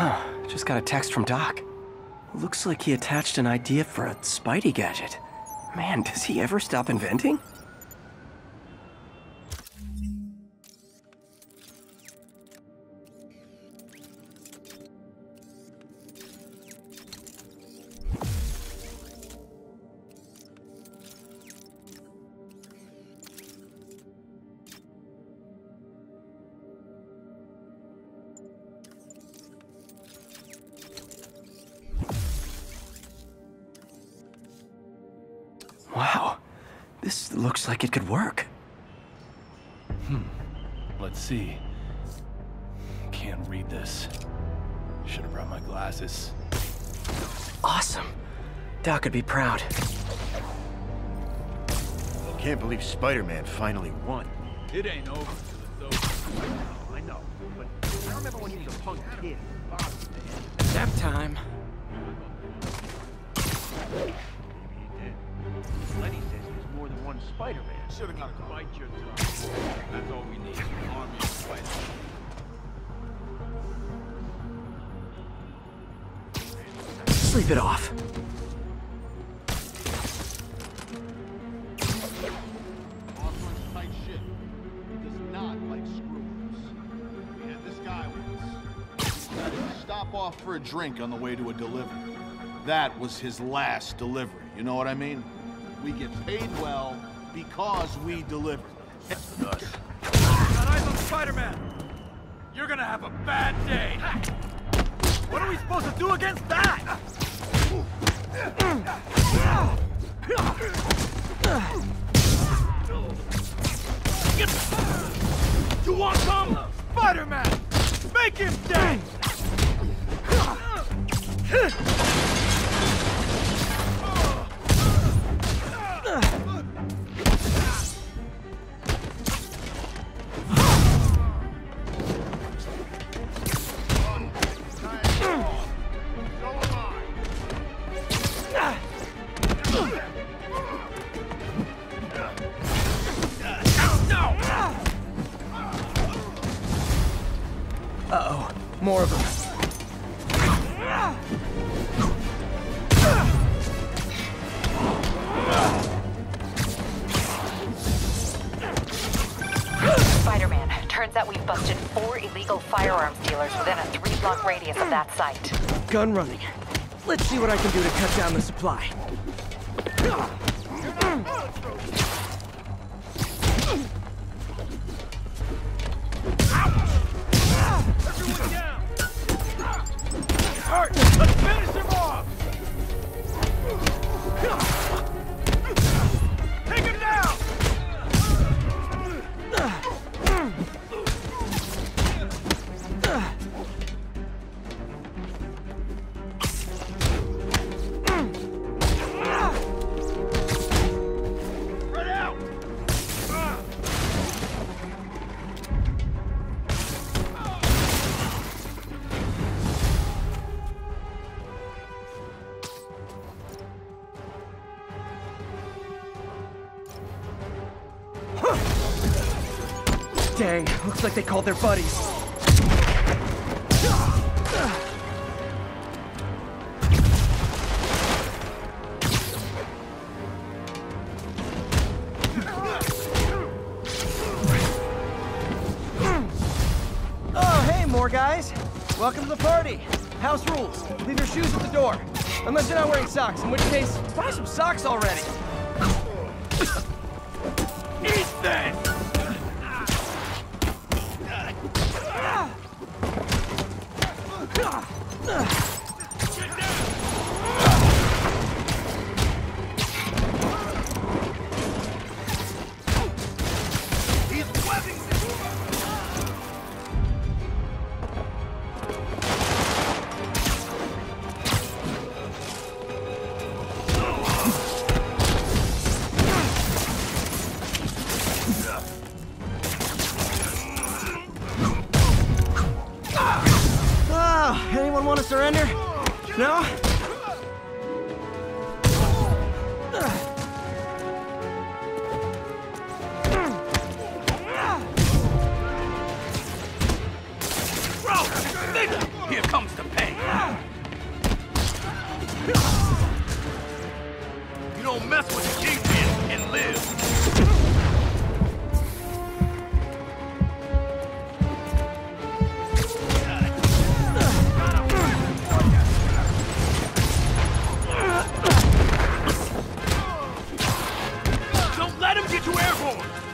Huh, just got a text from Doc. Looks like he attached an idea for a Spidey gadget. Man, does he ever stop inventing? This looks like it could work. Hmm. Let's see. Can't read this. Should have brought my glasses. Awesome. Doc would be proud. Can't believe Spider-Man finally won. It ain't over till it's over. I know, but I remember when he was a punk kid. Nap time. One Spider-Man. Should've got a bite your tongue. That's all we need. An army of spiders. Sleep it off. Osborn's tight shit. He does not like screw-ups. We had this guy once. Stop off for a drink on the way to a delivery. That was his last delivery. You know what I mean? We get paid well because we deliver. Us. Got eyes on Spider-Man! You're gonna have a bad day! What are we supposed to do against that? You want some? Spider-Man! Make him dead! More of them. Spider-Man, turns out we've busted four illegal firearms dealers within a three-block radius of that site. Gun running. Let's see what I can do to cut down the supply. Dang, looks like they called their buddies. Oh, hey, more guys. Welcome to the party. House rules. Leave your shoes at the door. Unless you're not wearing socks, in which case, buy some socks already. Eat then! Want to surrender? No? Here comes the pain. You don't mess with the kingpin get